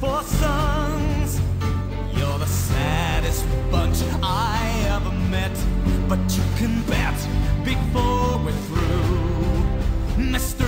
for sons. You're the saddest bunch I ever met, but you can bet before we're through, Mr.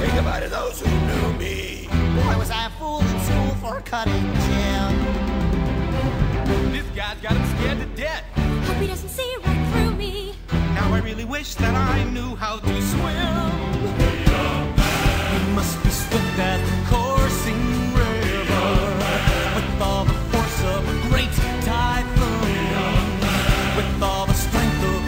Say goodbye to those who knew me. Was I fooled in school for cutting gin? This guy's got him scared to death. Hope he doesn't see right through me. Now I really wish that I knew how to swim. We must be swift at cuentos.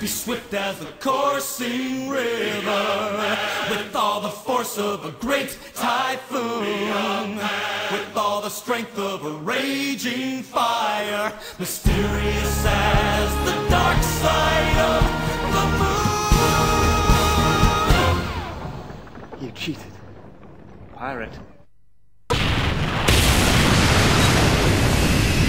be swift as the coursing river, with all the force of a great typhoon, with all the strength of a raging fire, mysterious as the dark side of the moon. You cheated, pirate.